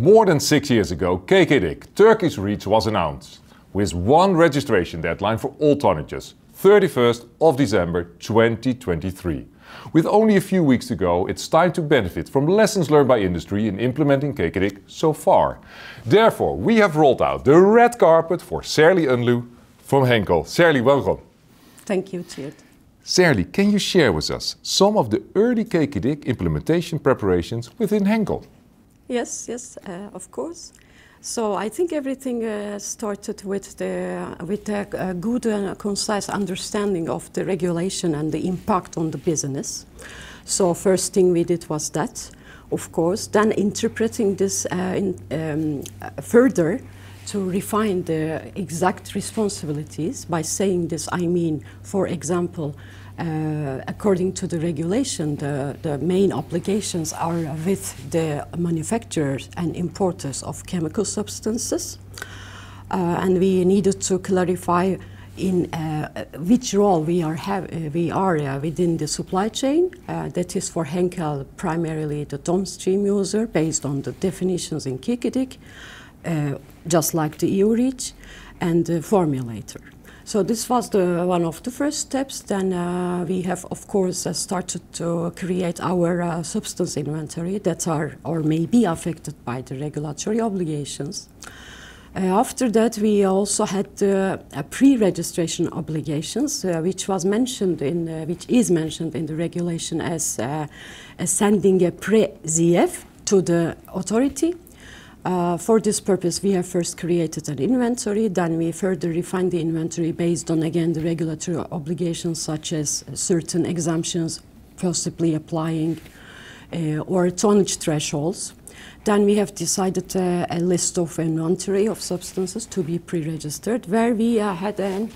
More than six years ago, KKDIK, Turkey's reach was announced, with one registration deadline for all tonnages, 31st of December 2023. With only a few weeks to go, it's time to benefit from lessons learned by industry in implementing KKDIK so far. Therefore, we have rolled out the red carpet for Serli Önlü from Henkel. Serli, welcome. Thank you, Tjeerd. Serli, can you share with us some of the early KKDIK implementation preparations within Henkel? Yes, yes, uh, of course. So I think everything uh, started with the with a, a good and concise understanding of the regulation and the impact on the business. So first thing we did was that, of course. Then interpreting this uh, in, um, further to refine the exact responsibilities. By saying this, I mean, for example, uh, according to the regulation, the, the main obligations are with the manufacturers and importers of chemical substances. Uh, and we needed to clarify in uh, which role we are, uh, we are uh, within the supply chain. That is for Henkel primarily the downstream user based on the definitions in KKDIK, just like the EU REACH, and the formulator. So this was the one of the first steps. Then uh, we have, of course, uh, started to create our uh, substance inventory that are or may be affected by the regulatory obligations. Uh, after that, we also had uh, pre-registration obligations, uh, which was mentioned in, which is mentioned in the regulation as, as sending a pre-SIEF to the authority uh, for this purpose, we have first created an inventory, then we further refined the inventory based on, again, the regulatory obligations such as certain exemptions possibly applying uh, or tonnage thresholds. Then we have decided uh, a list of inventory of substances to be pre-registered, where we uh, had an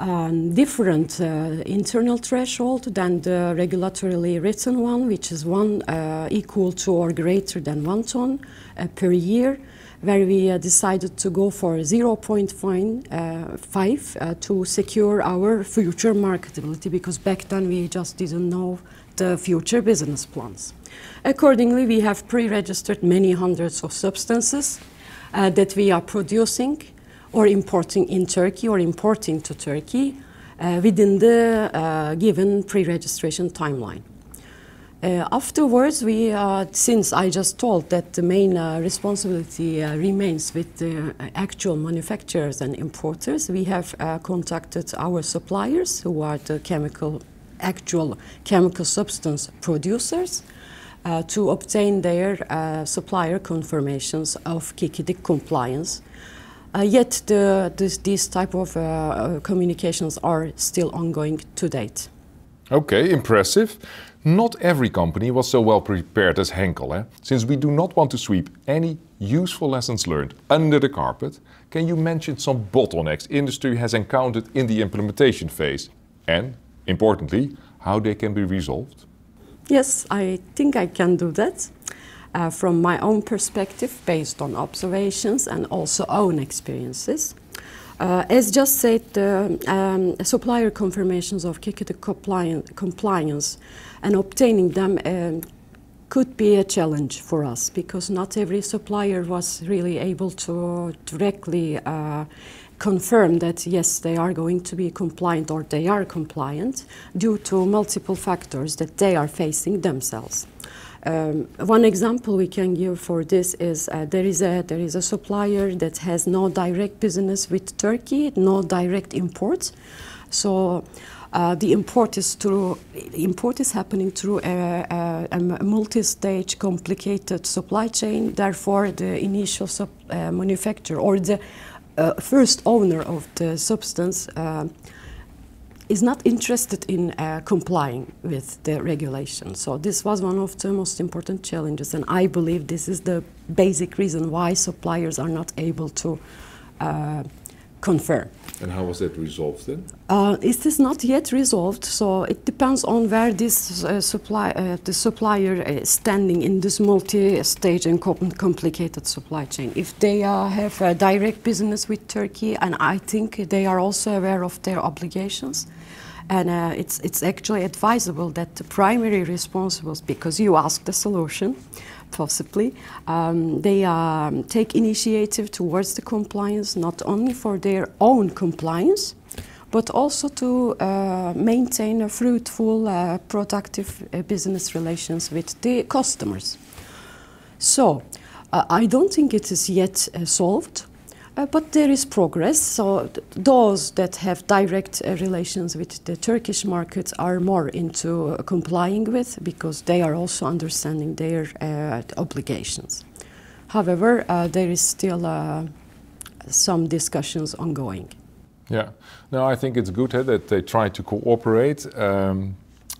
um, different uh, internal threshold than the regulatorily written one, which is one uh, equal to or greater than one ton uh, per year, where we uh, decided to go for 0.5 uh, uh, to secure our future marketability, because back then we just didn't know the future business plans. Accordingly, we have pre-registered many hundreds of substances that we are producing or importing in Turkey or importing to Turkey uh, within the uh, given pre-registration timeline. Uh, afterwards, we, uh, since I just told that the main uh, responsibility uh, remains with the actual manufacturers and importers, we have contacted our suppliers, who are the chemical, actual chemical substance producers, to obtain their supplier confirmations of KKDIK compliance uh, yet the, this, these type of uh, uh, communications are still ongoing to date. Okay, impressive. Not every company was so well prepared as Henkel. Eh? Since we do not want to sweep any useful lessons learned under the carpet, can you mention some bottlenecks industry has encountered in the implementation phase? And, importantly, how they can be resolved? Yes, I think I can do that uh, from my own perspective based on observations and also own experiences. Uh, as just said, the um, supplier confirmations of compliance, compliance and obtaining them um, could be a challenge for us because not every supplier was really able to directly uh, confirm that yes, they are going to be compliant or they are compliant due to multiple factors that they are facing themselves. Um, one example we can give for this is uh, there is a there is a supplier that has no direct business with Turkey, no direct imports, so. Uh, the import is through import is happening through a, a, a multi-stage complicated supply chain. Therefore, the initial sub, uh, manufacturer or the uh, first owner of the substance uh, is not interested in uh, complying with the regulation. So this was one of the most important challenges, and I believe this is the basic reason why suppliers are not able to uh, confirm. And how was that resolved then? Uh, it is not yet resolved, so it depends on where this uh, supply, uh, the supplier is standing in this multi-stage and complicated supply chain. If they uh, have a direct business with Turkey, and I think they are also aware of their obligations, and uh, it's, it's actually advisable that the primary responsibles, because you ask the solution, possibly. Um, they um, take initiative towards the compliance, not only for their own compliance, but also to uh, maintain a fruitful, uh, productive uh, business relations with the customers. So, uh, I don't think it is yet uh, solved. Uh, but there is progress. So th those that have direct uh, relations with the Turkish market are more into uh, complying with because they are also understanding their uh, obligations. However, uh, there is still uh, some discussions ongoing. Yeah, no, I think it's good eh, that they try to cooperate. Um,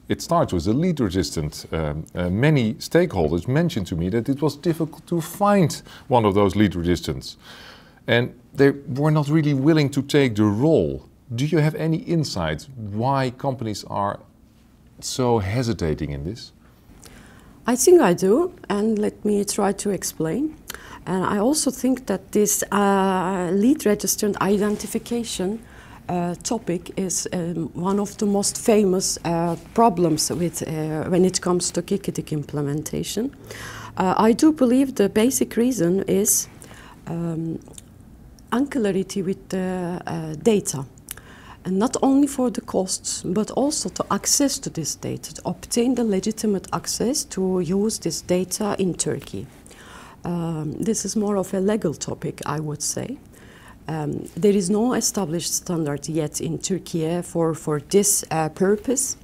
it starts with the lead registrant. Um, uh, many stakeholders mentioned to me that it was difficult to find one of those lead registrants and they were not really willing to take the role. Do you have any insights why companies are so hesitating in this? I think I do, and let me try to explain. And I also think that this uh, lead registered identification uh, topic is um, one of the most famous uh, problems with, uh, when it comes to KKDIK implementation. Uh, I do believe the basic reason is um, unclarity with the uh, data. And not only for the costs, but also to access to this data, to obtain the legitimate access to use this data in Turkey. Um, this is more of a legal topic, I would say. Um, there is no established standard yet in Turkey for, for this uh, purpose.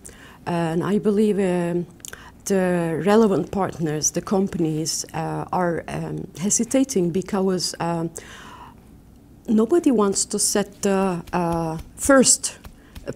And I believe um, the relevant partners, the companies, uh, are um, hesitating because um, nobody wants to set the uh, first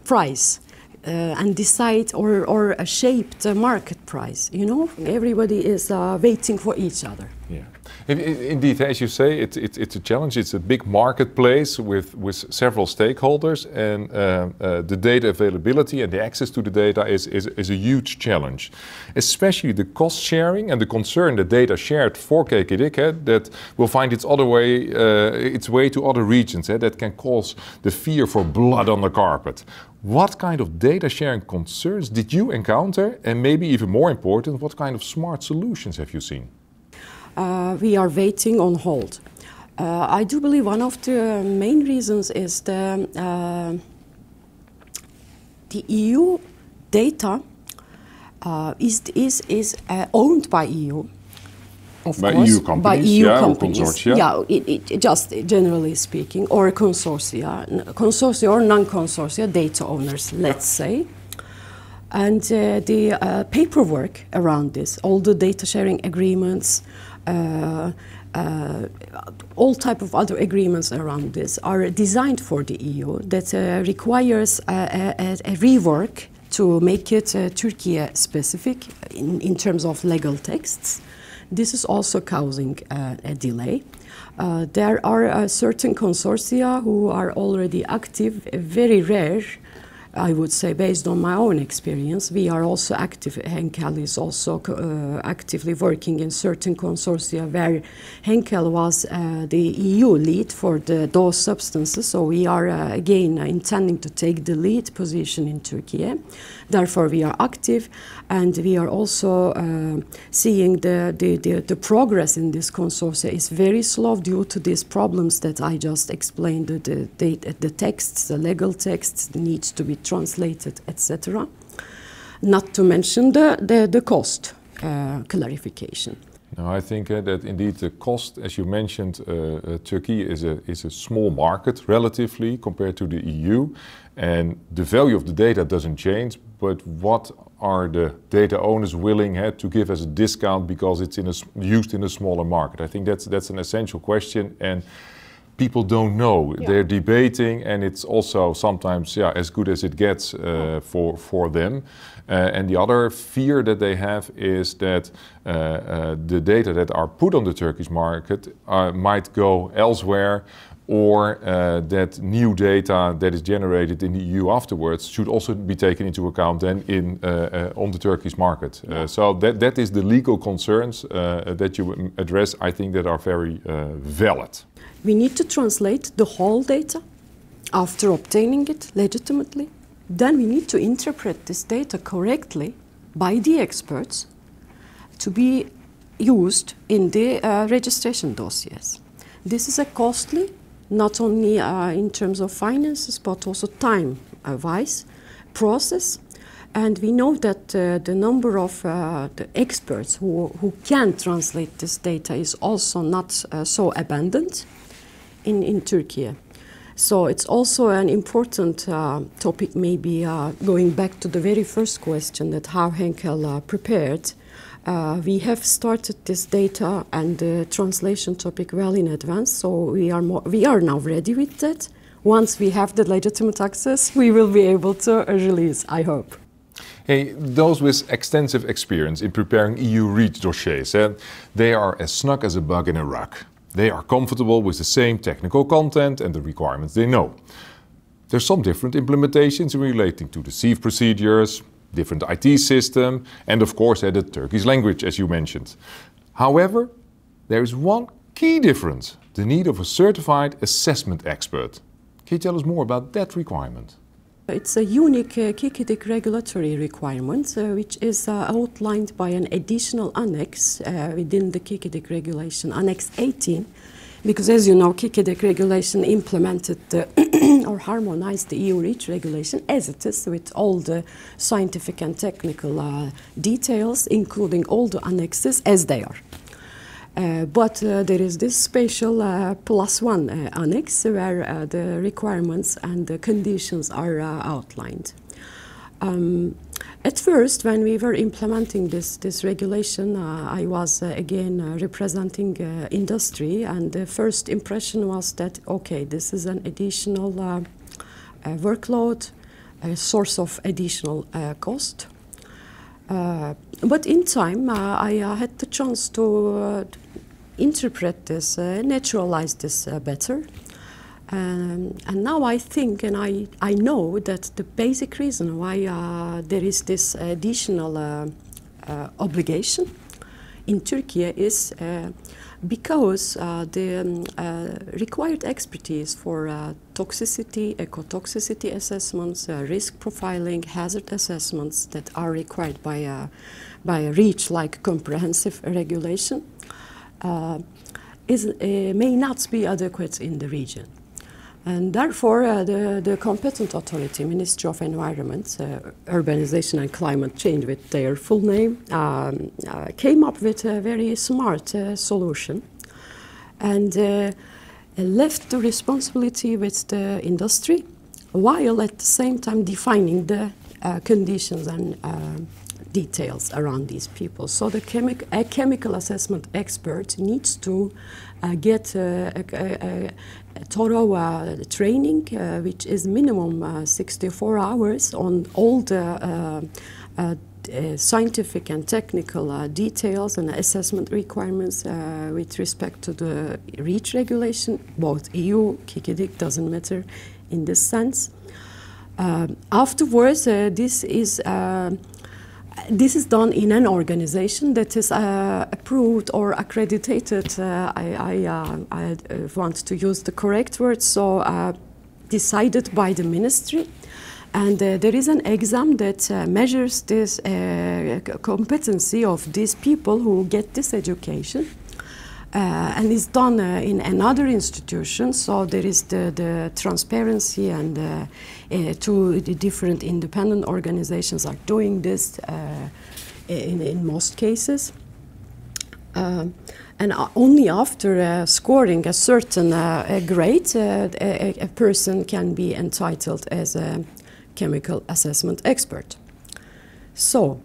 price uh, and decide or, or shape the market price. You know, everybody is uh, waiting for each other. Yeah. Indeed, as you say, it, it, it's a challenge. It's a big marketplace with, with several stakeholders, and uh, uh, the data availability and the access to the data is, is, is, a huge challenge. Especially the cost sharing and the concern that data shared for KKDIK eh, that will find its other way, uh, its way to other regions eh, that can cause the fear for blood on the carpet. What kind of data sharing concerns did you encounter, and maybe even more important, what kind of smart solutions have you seen? Uh, we are waiting on hold. Uh, I do believe one of the main reasons is the, uh, the EU data uh, is, is, is uh, owned by EU. Of by course, EU companies, by EU yeah, companies. consortia. Yeah, it, it, just generally speaking, or consortia, consortia or non-consortia data owners, let's say. And uh, the uh, paperwork around this, all the data sharing agreements, uh, uh, all type of other agreements around this are designed for the EU that uh, requires a, a, a, rework to make it uh, Turkey specific in, in terms of legal texts. This is also causing uh, a delay. Uh, there are certain consortia who are already active, very rare I would say, based on my own experience, we are also active. Henkel is also uh, actively working in certain consortia where Henkel was uh, the EU lead for the, those substances. So we are uh, again intending to take the lead position in Turkey. Therefore, we are active, and we are also uh, seeing the, the, the, the, progress in this consortia is very slow due to these problems that I just explained. The, the, the texts, the legal texts needs to be translated, etc. Not to mention the, the, the cost uh, clarification. No, I think uh, that indeed the cost, as you mentioned, uh, uh, Turkey is a, is a small market relatively compared to the EU, and the value of the data doesn't change, but what are the data owners willing uh, to give as a discount because it's in a, used in a smaller market? I think that's, that's an essential question, and people don't know. Yeah. They're debating, and it's also sometimes yeah, as good as it gets uh, for, for them. Uh, and the other fear that they have is that uh, uh the data that are put on the Turkish market uh, might go elsewhere or uh, that new data that is generated in the EU afterwards should also be taken into account then in, on the Turkish market. Uh, so that, that is the legal concerns that you address, I think that are very valid. We need to translate the whole data after obtaining it legitimately. Then we need to interpret this data correctly by the experts to be used in the uh, registration dossiers. This is a costly, not only uh, in terms of finances, but also time-wise process. And we know that uh, the number of uh, the experts who, who can translate this data is also not uh, so abundant in, in Turkey. So it's also an important uh, topic, maybe uh, going back to the very first question that how Henkel uh, prepared. Uh, we have started this data and the translation topic well in advance, so we are, more, we are now ready with that. Once we have the legitimate access, we will be able to release, I hope. Hey, those with extensive experience in preparing EU REACH dossiers, eh, they are as snug as a bug in a rug. They are comfortable with the same technical content and the requirements they know. There's some different implementations relating to the SIEF procedures, different IT system, and of course the Turkish language, as you mentioned. However, there is one key difference, the need of a certified assessment expert. Can you tell us more about that requirement? It's a unique uh, KKDIK regulatory requirement, uh, which is uh, outlined by an additional annex uh, within the KKDIK regulation, Annex 18, because as you know, KKDIK regulation implemented or harmonized the EU REACH regulation as it is with all the scientific and technical uh, details, including all the annexes as they are. Uh, but uh, there is this special uh, plus one uh, annex where uh, the requirements and the conditions are uh, outlined. Um, at first, when we were implementing this, this regulation, I was again representing industry, and the first impression was that okay, this is an additional workload, a source of additional cost. Uh, but in time, uh, I uh, had the chance to interpret this, naturalize this better. Um, and now I think and I, I know that the basic reason why uh, there is this additional uh, uh, obligation in Turkey is because uh, the um, uh, required expertise for uh, toxicity, ecotoxicity assessments, uh, risk profiling, hazard assessments that are required by a, by REACH like comprehensive regulation uh, is, uh, may not be adequate in the region. And therefore, uh, the, the competent authority, Ministry of Environment, uh, Urbanization and Climate Change, with their full name, um, uh, came up with a very smart uh, solution and uh, left the responsibility with the industry, while at the same time defining the uh, conditions and details around these people. So the chemi a chemical assessment expert needs to uh, get uh, a, a, a, thorough uh, training, uh, which is minimum uh, 64 hours on all the uh, scientific and technical details and assessment requirements with respect to the REACH regulation, both EU, KKDIK, doesn't matter in this sense. afterwards, this is this is done in an organization that is uh, approved or accredited. Uh, I, I, uh, I, uh, want to use the correct word, so uh, decided by the ministry. And uh, there is an exam that measures this competency of these people who get this education. Uh, and it's done uh, in another institution, so there is the, the transparency and uh, two the different independent organizations are doing this in, in most cases. Um, and only after uh, scoring a certain uh, grade, uh, a, a, person can be entitled as a chemical assessment expert. So,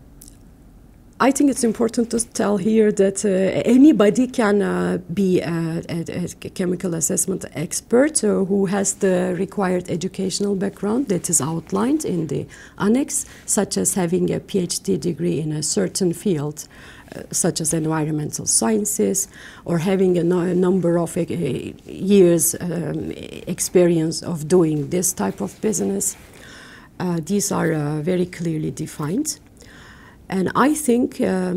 I think it's important to tell here that uh, anybody can uh, be a, a, a, chemical assessment expert uh, who has the required educational background that is outlined in the annex, such as having a PhD degree in a certain field, uh, such as environmental sciences, or having a, no, number of uh, years um, experience of doing this type of business. Uh, these are very clearly defined. And I think uh,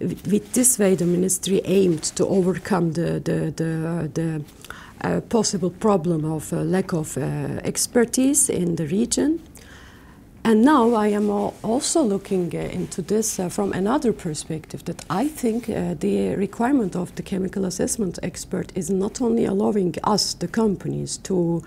with this way the ministry aimed to overcome the, the, the, the uh, possible problem of uh, lack of uh, expertise in the region. And now I am also looking uh, into this uh, from another perspective that I think the requirement of the chemical assessment expert is not only allowing us, the companies, to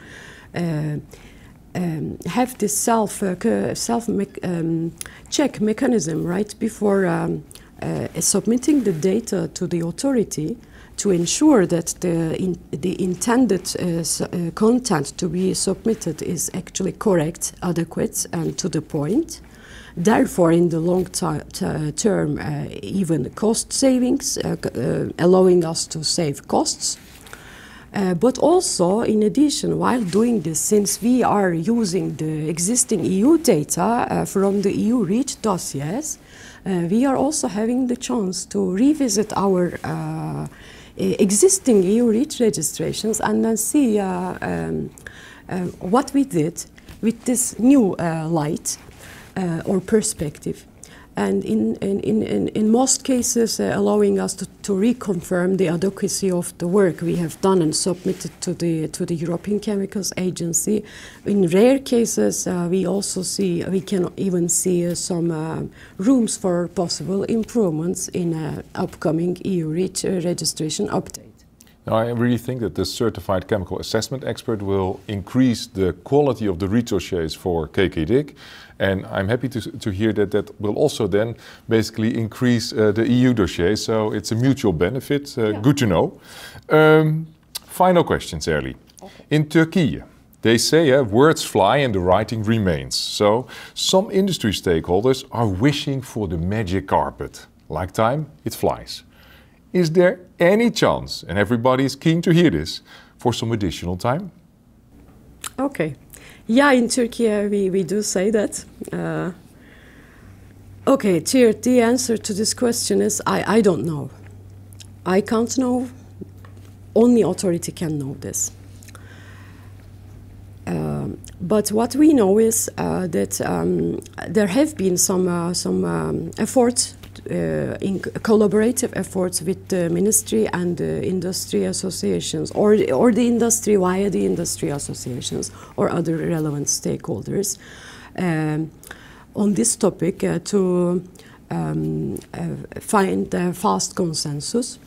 um, have this self uh, self me um, check mechanism right before um, uh, submitting the data to the authority to ensure that the, in, the intended uh, uh, content to be submitted is actually correct, adequate, and to the point. Therefore, in the long term, uh, even cost savings, uh, uh, allowing us to save costs. Uh, but also, in addition, while doing this, since we are using the existing EU data from the EU REACH dossiers, we are also having the chance to revisit our existing EU REACH registrations and then see uh, um, uh, what we did with this new uh, light or perspective and in, in, in, in most cases uh, allowing us to, to reconfirm the adequacy of the work we have done and submitted to the, to the European Chemicals Agency. In rare cases, uh, we also see, we can even see uh, some uh, rooms for possible improvements in upcoming EU REACH uh, registration update. Now, I really think that the certified chemical assessment expert will increase the quality of the dossiers for KK And I'm happy to, to hear that that will also then basically increase uh, the EU dossier. So it's a mutual benefit. Uh, yeah. Good to know. Um, final question, Serli. Okay. In Turkey, they say uh, words fly and the writing remains. So some industry stakeholders are wishing for the magic carpet. Like time, it flies. Is there any chance, and everybody is keen to hear this, for some additional time? Okay. Yeah, in Turkey uh, we, we do say that. Uh, okay, Tjeerd, the answer to this question is I, I don't know. I can't know. Only authority can know this. Uh, but what we know is uh, that um, there have been some uh, some um, efforts in collaborative efforts with the ministry and the industry associations, or, or the industry via the industry associations or other relevant stakeholders um, on this topic uh, to um, uh, find a fast consensus.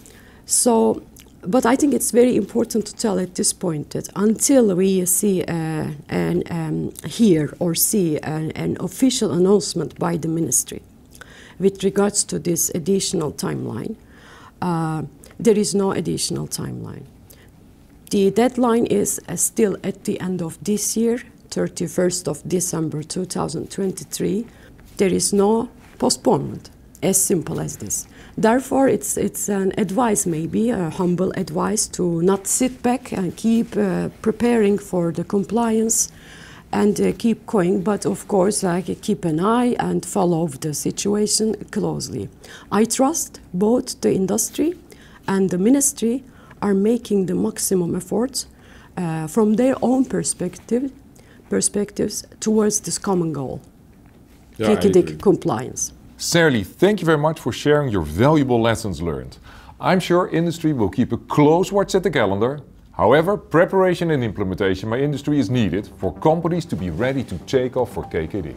So but I think it's very important to tell at this point that until we see uh, and um, hear or see an, an, official announcement by the ministry with regards to this additional timeline, uh, there is no additional timeline. The deadline is uh, still at the end of this year, 31st of December 2023. There is no postponement, as simple as this. Therefore, it's, it's an advice, maybe a humble advice, to not sit back and keep uh, preparing for the compliance and uh, keep going, but of course, I keep an eye and follow the situation closely. I trust both the industry and the ministry are making the maximum efforts uh, from their own perspective, perspectives towards this common goal, yeah, compliance. Serli, thank you very much for sharing your valuable lessons learned. I'm sure industry will keep a close watch at the calendar However, preparation and implementation by industry is needed for companies to be ready to take off for KKD.